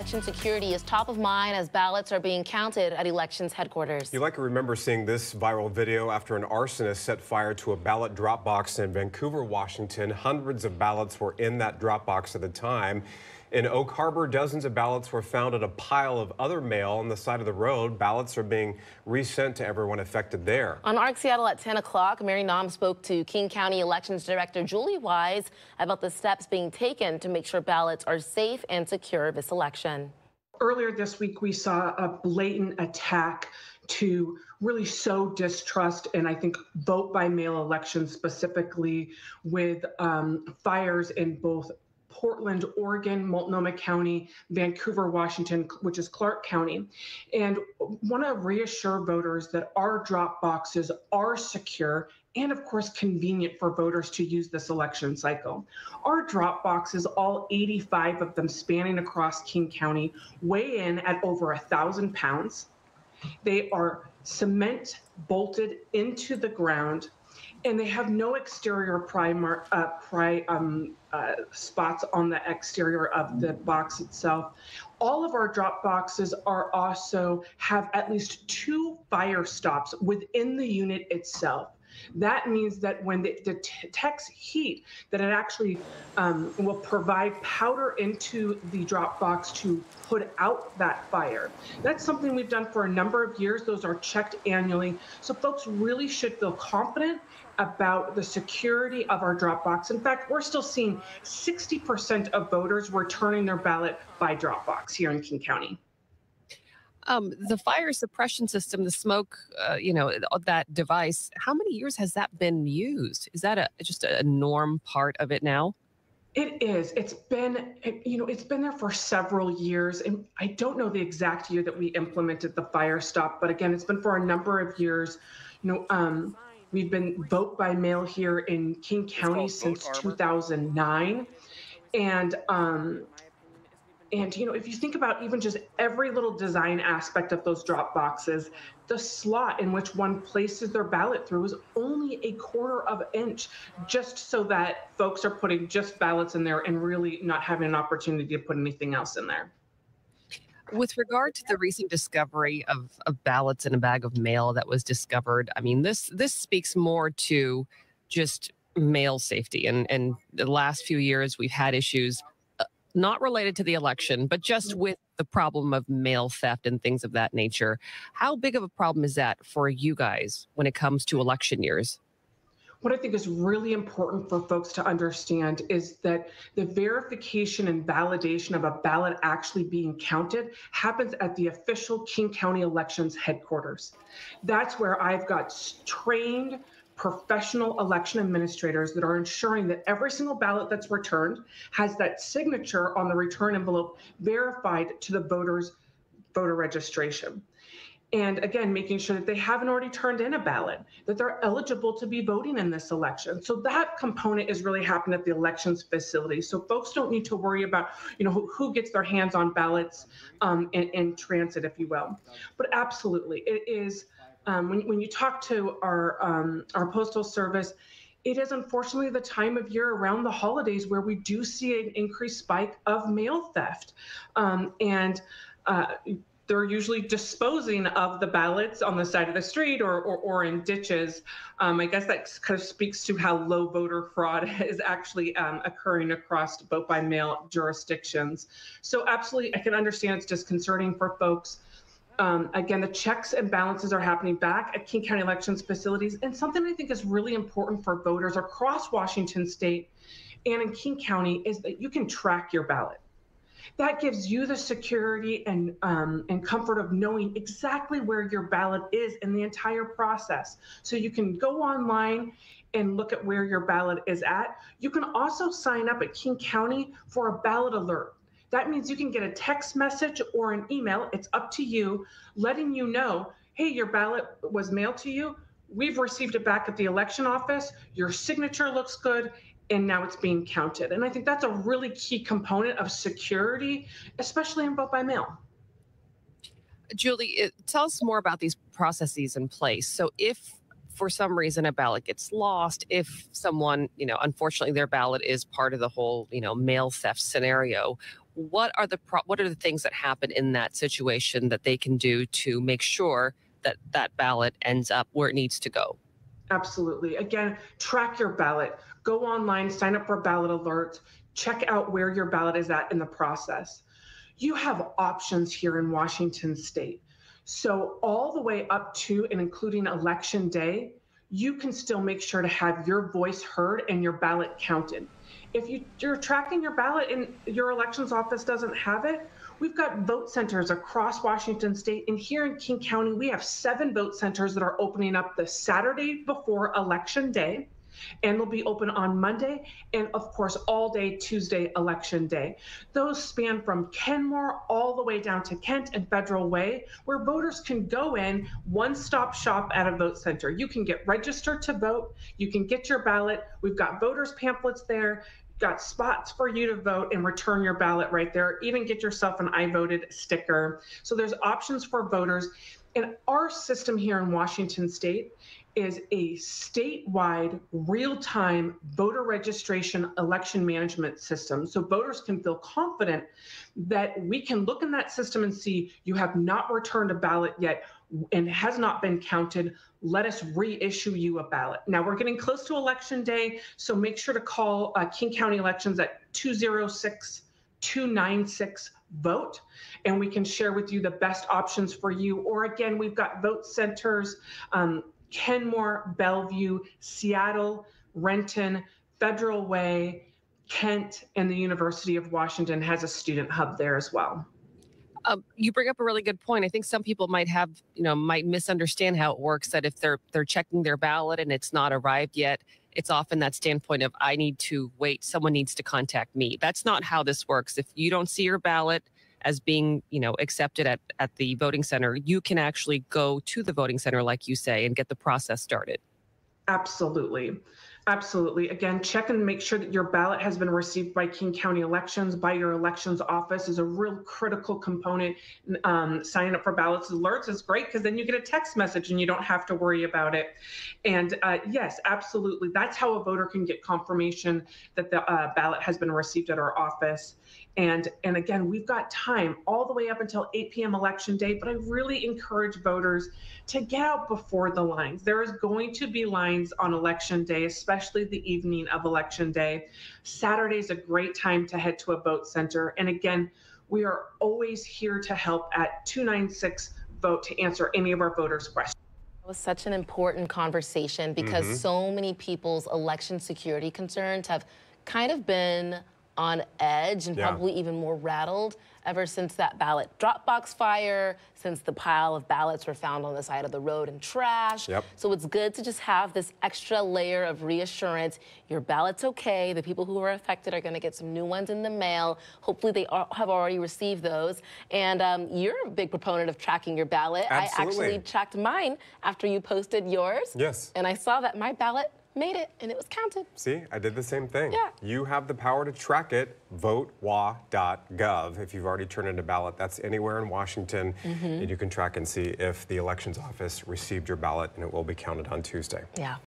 Election security is top of mind as ballots are being counted at elections headquarters. You likely remember seeing this viral video after an arsonist set fire to a ballot drop box in Vancouver, Washington. Hundreds of ballots were in that drop box at the time. In Oak Harbor, dozens of ballots were found in a pile of other mail on the side of the road. Ballots are being resent to everyone affected there. On ARC Seattle at 10 o'clock, Mary Nam spoke to King County Elections Director Julie Wise about the steps being taken to make sure ballots are safe and secure this election. Earlier this week, we saw a blatant attack to really sow distrust and I think vote by mail elections specifically with um, fires in both Portland, Oregon, Multnomah County, Vancouver, Washington, which is Clark County, and want to reassure voters that our drop boxes are secure and of course convenient for voters to use this election cycle. Our drop boxes, all 85 of them spanning across King County, weigh in at over a thousand pounds. They are cement bolted into the ground and they have no exterior primer, uh, pri, um, uh, spots on the exterior of the box itself. All of our drop boxes are also have at least two fire stops within the unit itself. That means that when it detects heat, that it actually um, will provide powder into the drop box to put out that fire. That's something we've done for a number of years. Those are checked annually. So folks really should feel confident about the security of our drop box. In fact, we're still seeing 60% of voters returning their ballot by drop box here in King County. Um, the fire suppression system, the smoke, uh, you know, that device, how many years has that been used? Is that a, just a norm part of it now? It is. It's been, you know, it's been there for several years. And I don't know the exact year that we implemented the fire stop, but again, it's been for a number of years. You know, um, we've been vote by mail here in King County since 2009. And um, and you know, if you think about even just every little design aspect of those drop boxes, the slot in which one places their ballot through is only a quarter of an inch, just so that folks are putting just ballots in there and really not having an opportunity to put anything else in there. With regard to the recent discovery of, of ballots in a bag of mail that was discovered, I mean this this speaks more to just mail safety. And and the last few years we've had issues not related to the election, but just mm. with the problem of mail theft and things of that nature. How big of a problem is that for you guys when it comes to election years? What I think is really important for folks to understand is that the verification and validation of a ballot actually being counted happens at the official King County Elections headquarters. That's where I've got trained professional election administrators that are ensuring that every single ballot that's returned has that signature on the return envelope verified to the voter's voter registration. And again, making sure that they haven't already turned in a ballot, that they're eligible to be voting in this election. So that component is really happening at the elections facility. So folks don't need to worry about, you know, who, who gets their hands on ballots um, in, in transit, if you will. But absolutely, it is um, when, when you talk to our, um, our postal service, it is unfortunately the time of year around the holidays where we do see an increased spike of mail theft. Um, and uh, they're usually disposing of the ballots on the side of the street or, or, or in ditches. Um, I guess that kind of speaks to how low voter fraud is actually um, occurring across vote by mail jurisdictions. So, absolutely, I can understand it's disconcerting for folks. Um, again, the checks and balances are happening back at King County elections facilities. And something I think is really important for voters across Washington state and in King County is that you can track your ballot. That gives you the security and, um, and comfort of knowing exactly where your ballot is in the entire process. So you can go online and look at where your ballot is at. You can also sign up at King County for a ballot alert. That means you can get a text message or an email, it's up to you, letting you know, hey, your ballot was mailed to you. We've received it back at the election office. Your signature looks good, and now it's being counted. And I think that's a really key component of security, especially in vote by mail. Julie, tell us more about these processes in place. So if for some reason a ballot gets lost, if someone, you know, unfortunately their ballot is part of the whole, you know, mail theft scenario, what are the pro- what are the things that happen in that situation that they can do to make sure that that ballot ends up where it needs to go? Absolutely. Again, track your ballot. Go online, sign up for ballot alerts, check out where your ballot is at in the process. You have options here in Washington state. So, all the way up to and including election day, you can still make sure to have your voice heard and your ballot counted. If you, you're tracking your ballot and your elections office doesn't have it, we've got vote centers across Washington state. And here in King County, we have seven vote centers that are opening up the Saturday before election day and they'll be open on Monday and, of course, all day Tuesday, election day. Those span from Kenmore all the way down to Kent and Federal Way, where voters can go in one stop shop at a vote center. You can get registered to vote, you can get your ballot. We've got voters' pamphlets there. Got spots for you to vote and return your ballot right there. Even get yourself an I voted sticker. So there's options for voters. And our system here in Washington state is a statewide real time voter registration election management system. So voters can feel confident that we can look in that system and see you have not returned a ballot yet and has not been counted. Let us reissue you a ballot. Now we're getting close to election day, so make sure to call uh, King County Elections at 206 296 vote and we can share with you the best options for you or again we've got vote centers um, Kenmore, Bellevue, Seattle, Renton, Federal Way, Kent, and the University of Washington has a student hub there as well. Um, you bring up a really good point. I think some people might have, you know, might misunderstand how it works. That if they're they're checking their ballot and it's not arrived yet, it's often that standpoint of I need to wait. Someone needs to contact me. That's not how this works. If you don't see your ballot as being, you know, accepted at, at the voting center, you can actually go to the voting center, like you say, and get the process started. Absolutely. Absolutely. Again, check and make sure that your ballot has been received by King County Elections, by your elections office is a real critical component. Um, signing up for ballots alerts is great because then you get a text message and you don't have to worry about it. And uh, yes, absolutely. That's how a voter can get confirmation that the uh, ballot has been received at our office. And, and again, we've got time all the way up until 8 p.m. election day, but I really encourage voters to get out before the lines. There is going to be lines on election day, especially the evening of election day. Saturday is a great time to head to a vote center. And again, we are always here to help at 296 vote to answer any of our voters' questions. It was such an important conversation because mm -hmm. so many people's election security concerns have kind of been on edge and yeah. probably even more rattled ever since that ballot Dropbox fire, since the pile of ballots were found on the side of the road and trash. Yep. So it's good to just have this extra layer of reassurance. Your ballot's okay. The people who are affected are going to get some new ones in the mail. Hopefully they are, have already received those. And um, you're a big proponent of tracking your ballot. Absolutely. I actually tracked mine after you posted yours. Yes. And I saw that my ballot made it and it was counted. See, I did the same thing. Yeah. You have the power to track it, votewa.gov. If you've already turned in a ballot, that's anywhere in Washington, mm -hmm. and you can track and see if the elections office received your ballot and it will be counted on Tuesday. Yeah.